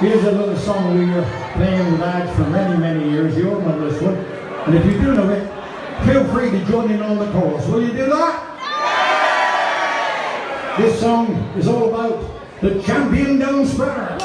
Here's another song we were playing with lads for many, many years. You all know this one. And if you do know it, feel free to join in on the chorus. Will you do that? This song is all about the champion dung spreader.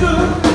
The